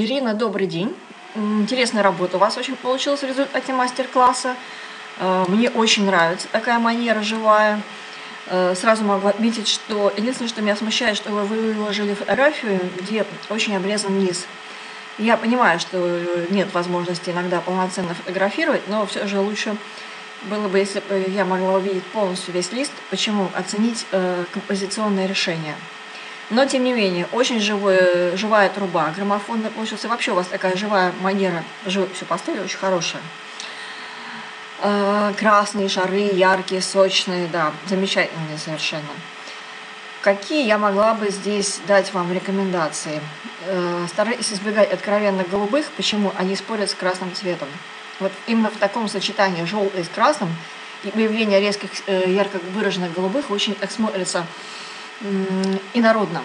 Ирина, добрый день. Интересная работа у вас очень получилась в результате мастер-класса. Э, мне очень нравится такая манера живая. Э, сразу могу отметить, что единственное, что меня смущает, что вы выложили фотографию, где очень обрезан низ. Я понимаю, что нет возможности иногда полноценно фотографировать, но все же лучше было бы, если бы я могла увидеть полностью весь лист. Почему? Оценить э, композиционное решение. Но, тем не менее, очень живое, живая труба, граммофонная получился. Вообще у вас такая живая манера живописью поставили, очень хорошая. Э, красные шары, яркие, сочные, да, замечательные совершенно. Какие я могла бы здесь дать вам рекомендации? Э, старайтесь избегать откровенно голубых. Почему? Они спорят с красным цветом. Вот именно в таком сочетании желтый с красным и появление резких, э, ярко выраженных голубых очень так смотрится инородно.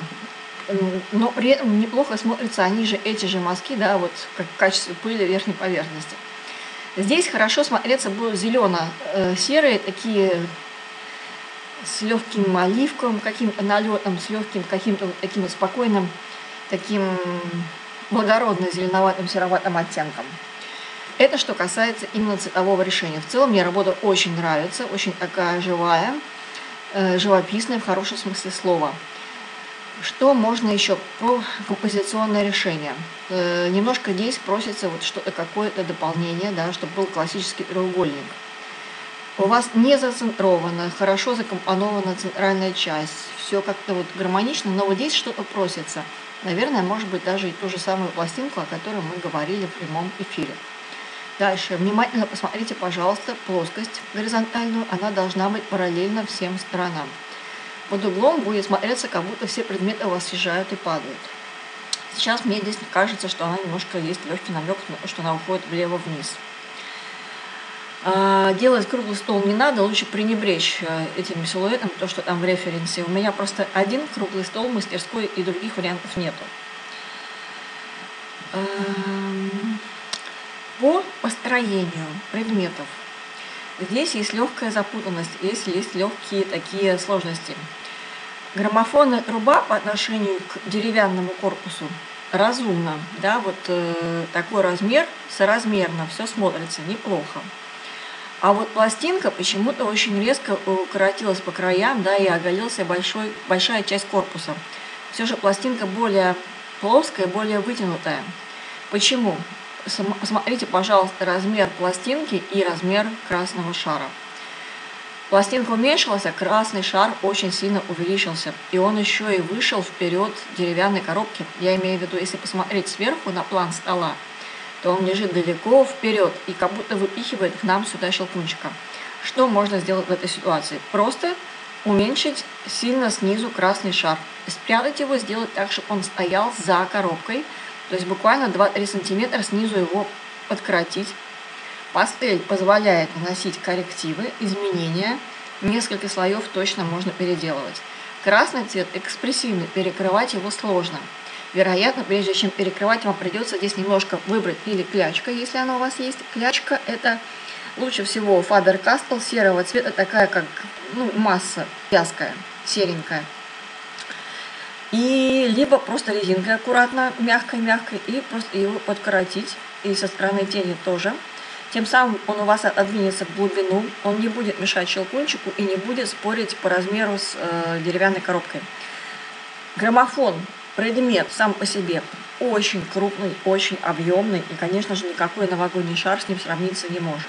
Но при этом неплохо смотрятся они же, эти же мазки, да, вот как в качестве пыли верхней поверхности. Здесь хорошо смотреться будут зелено-серые, такие с легким оливковым каким-то налетом, с легким каким-то таким спокойным, таким благородно зеленоватым сероватым оттенком. Это что касается именно цветового решения. В целом мне работа очень нравится, очень такая живая, э, живописная в хорошем смысле слова. Что можно еще про композиционное решение? Э, немножко здесь просится вот что-то какое-то дополнение, да, чтобы был классический треугольник. У вас не зацентрована, хорошо закомпонована центральная часть, все как-то вот гармонично, но вот здесь что-то просится. Наверное, может быть даже и ту же самую пластинку, о которой мы говорили в прямом эфире. Дальше. Внимательно посмотрите, пожалуйста, плоскость горизонтальную. Она должна быть параллельно всем сторонам. Под углом будет смотреться, как будто все предметы у вас съезжают и падают. Сейчас мне здесь кажется, что она немножко есть легкий намек, что она уходит влево-вниз. А, делать круглый стол не надо, лучше пренебречь э, этим силуэтом, то, что там в референсе. У меня просто один круглый стол в мастерской и других вариантов нету. По построению предметов. Здесь есть легкая запутанность, здесь есть легкие такие сложности. Граммофонная труба по отношению к деревянному корпусу разумно, да, вот э, такой размер, соразмерно, все смотрится неплохо. А вот пластинка почему-то очень резко укоротилась по краям, да, и оголился большой, большая часть корпуса. Все же пластинка более плоская, более вытянутая. Почему? Посмотрите, пожалуйста, размер пластинки и размер красного шара. Пластинка уменьшилась, а красный шар очень сильно увеличился. И он еще и вышел вперед деревянной коробки. Я имею в виду, если посмотреть сверху на план стола, то он лежит далеко вперед и как будто выпихивает к нам сюда щелкунчика. Что можно сделать в этой ситуации? Просто уменьшить сильно снизу красный шар. Спрятать его, сделать так, чтобы он стоял за коробкой – то есть буквально 2-3 сантиметра снизу его подкоротить. Пастель позволяет наносить коррективы, изменения. Несколько слоев точно можно переделывать. Красный цвет экспрессивный, перекрывать его сложно. Вероятно, прежде чем перекрывать, вам придется здесь немножко выбрать или клячка, если она у вас есть. Клячка это лучше всего Faber-Castell серого цвета, такая как ну, масса вязкая, серенькая. И либо просто резинкой аккуратно, мягкой-мягкой, и просто его подкоротить. И со стороны тени тоже. Тем самым он у вас отодвинется в глубину, он не будет мешать щелкунчику и не будет спорить по размеру с э, деревянной коробкой. Граммофон, предмет сам по себе очень крупный, очень объемный, и, конечно же, никакой новогодний шар с ним сравниться не может.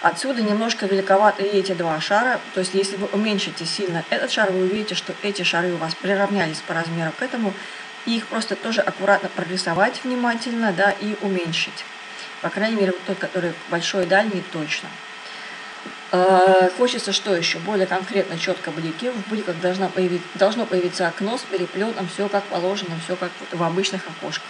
Отсюда немножко великоваты эти два шара, то есть если вы уменьшите сильно этот шар, вы увидите, что эти шары у вас приравнялись по размеру к этому, и их просто тоже аккуратно прорисовать внимательно, да, и уменьшить. По крайней мере, тот, который большой и дальний, точно. Э, хочется что еще? Более конкретно, четко блики. В бликах должна должно появиться окно с переплетом, все как положено, все как в обычных окошках.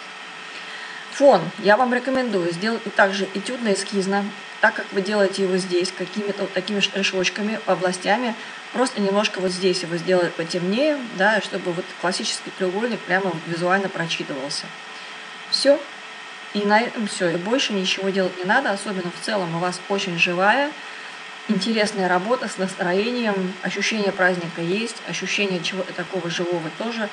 Фон я вам рекомендую сделать также этюдно-эскизно, так как вы делаете его здесь, какими-то вот такими штришочками, областями, просто немножко вот здесь его сделать потемнее, да, чтобы вот классический треугольник прямо визуально прочитывался. Все. И на этом все. И больше ничего делать не надо, особенно в целом у вас очень живая, интересная работа с настроением, ощущение праздника есть, ощущение чего-то такого живого тоже.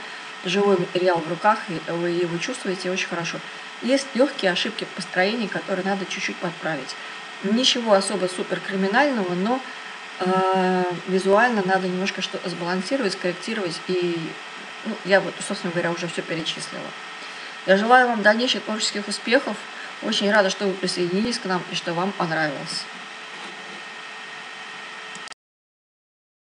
Живой материал в руках, и вы его чувствуете очень хорошо. Есть легкие ошибки построения, которые надо чуть-чуть подправить. Ничего особо супер криминального, но э, визуально надо немножко что-то сбалансировать, скорректировать. И ну, я вот, собственно говоря, уже все перечислила. Я желаю вам дальнейших творческих успехов. Очень рада, что вы присоединились к нам и что вам понравилось.